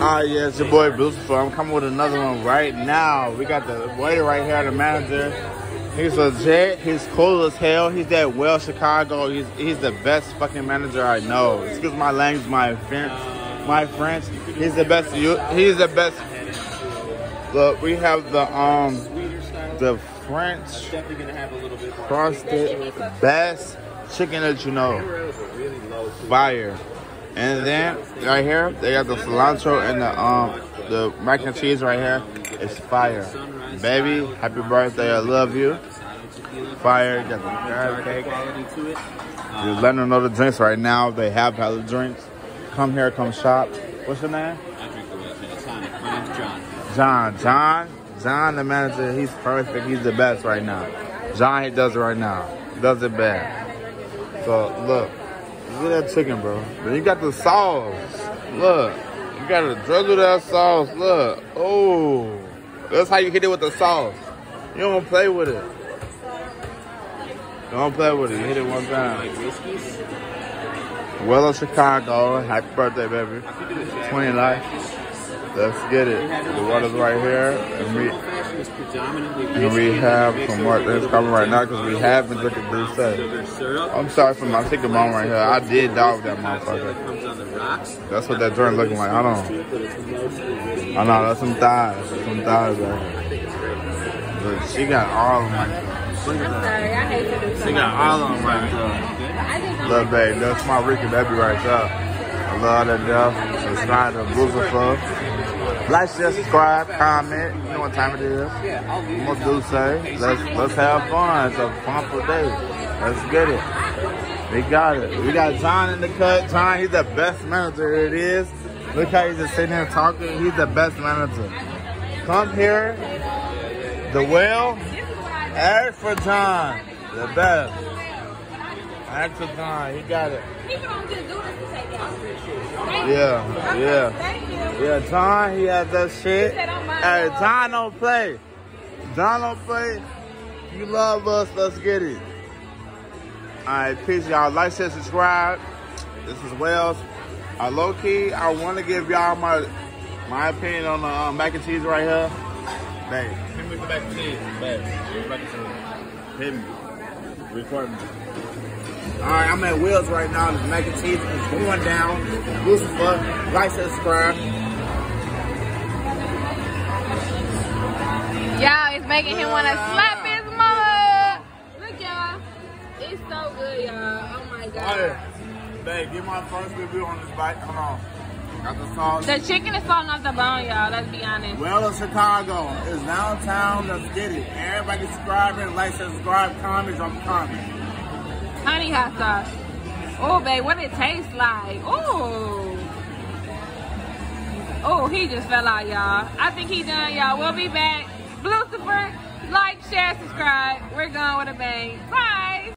Ah, yeah, it's your boy Lucifer. I'm coming with another one right now. We got the waiter right here, the manager. He's a legit. He's cool as hell. He's that well Chicago. He's he's the best fucking manager I know. Excuse my language, my French, my French. He's the best. He's the best. Look, we have the um the French frosted best chicken that you know. Fire. And then right here, they got the cilantro and the um the mac and cheese right here. It's fire. Baby, happy birthday, I love you. Fire, got the cake. Just letting them know the drinks right now. They have the drinks. Come here, come shop. What's your name? John. John. John, the manager, he's perfect. He's the best right now. John, he does it right now. Does it bad. So, look. Look at that chicken, bro. Then you got the sauce. Look. You got to drizzle that sauce. Look. Oh. That's how you hit it with the sauce. You don't play with it. Don't play with it. You hit it one time. Whale of Chicago. Happy birthday, baby. 20 life. Let's get it. The water's right here. And we, and we have some more things coming right now because we have been drinking Douce. I'm sorry for my ticket mom right here. I did dog that motherfucker. That's what that joint looking like. I don't I know. That's some thighs. That's some thighs right here. But she got all of my I'm sorry, I hate to do She got all of them right there. Love baby, that's my Ricky baby right there. I love that death. not a Boozer Club. Like, share, subscribe, comment. You know what time it is. I'm gonna do say. Let's let's have fun. It's a fun day. Let's get it. We got it. We got John in the cut. John, he's the best manager it is. Look how he's just sitting here talking. He's the best manager. Come here. The well. Ask for John. The best. Ask for John. He got it. Yeah, yeah. Yeah, John, he has that shit. Hey, John don't play. John don't play. You love us, let's get it. Alright, peace y'all. Like, share, subscribe. This is Wells. Uh, low key, I want to give y'all my my opinion on the um, mac and cheese right here. Babe, hit me with the mac and cheese. Babe, mac and cheese. Hit me. Record me. Alright, I'm at Will's right now. The mac and cheese is going down. Lucifer, like, subscribe. Making him want to slap his mother. Look, y'all. It's so good, y'all. Oh, my God. Alright, babe, get my first review on this bite. Come on. Got the sauce. The chicken is falling off the bone, y'all. Let's be honest. Whale of Chicago is downtown. Let's get it. Everybody subscribe and like, subscribe, comment, drop a comment. Honey hot sauce. Oh, babe, what it tastes like. Oh. Oh, he just fell out, y'all. I think he done, y'all. We'll be back. Lucifer, like, share, subscribe. We're going with a bang. Bye.